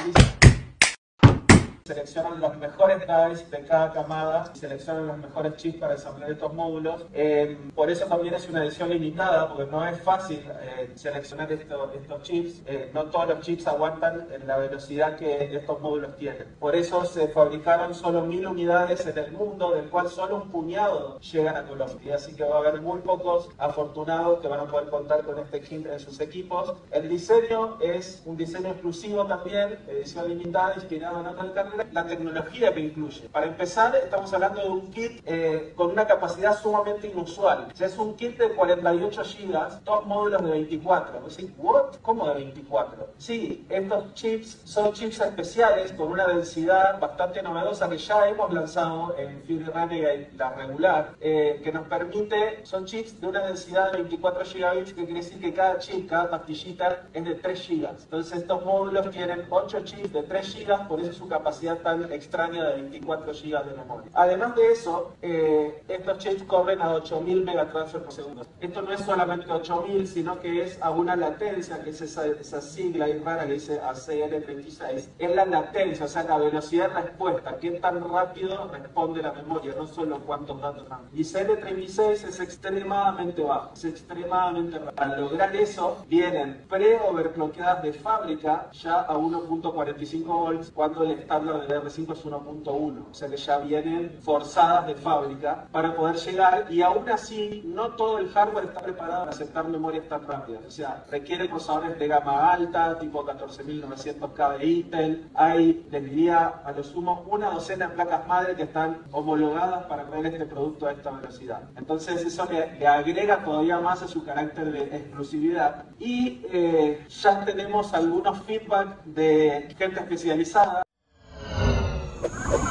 Thank you. Seleccionan los mejores dies de cada camada, seleccionan los mejores chips para ensamblar estos módulos. Eh, por eso también es una edición limitada, porque no es fácil eh, seleccionar estos chips. Eh, no todos los chips aguantan la velocidad que estos módulos tienen. Por eso se fabricaron solo mil unidades en el mundo, del cual solo un puñado llegan a Colombia. Así que va a haber muy pocos afortunados que van a poder contar con este kit en sus equipos. El diseño es un diseño exclusivo también, edición limitada, inspirado en otra carrera la tecnología que incluye. Para empezar, estamos hablando de un kit eh, con una capacidad sumamente inusual. O sea, es un kit de 48 GB, dos módulos de 24. ¿Sí? ¿What? ¿Cómo de 24? Sí, estos chips son chips especiales con una densidad bastante novedosa que ya hemos lanzado en Fury Renegade, la regular, eh, que nos permite, son chips de una densidad de 24 GB, que quiere decir que cada chip, cada pastillita es de 3 GB. Entonces estos módulos tienen 8 chips de 3 GB, por eso su capacidad tan extraña de 24 GB de memoria. Además de eso, eh, estos chips corren a 8000 megatransfer por segundo. Esto no es solamente 8000, sino que es a una latencia, que es esa, esa sigla rara que dice ACL36. Es la latencia, o sea, la velocidad de respuesta, qué tan rápido responde la memoria, no solo cuántos datos Y CL36 es extremadamente bajo, es extremadamente rápido. Para lograr eso, vienen pre-overclockeadas de fábrica ya a 1.45 volts, cuando el estándar de DR5 es 1.1, o sea que ya vienen forzadas de fábrica para poder llegar y aún así no todo el hardware está preparado para aceptar memorias tan rápidas, o sea, requiere procesadores de gama alta, tipo 14900K de Intel, hay, les diría a lo sumo, una docena de placas madre que están homologadas para crear este producto a esta velocidad. Entonces eso le, agrega todavía más a su carácter de exclusividad. Y eh, ya tenemos algunos feedback de gente especializada Oh.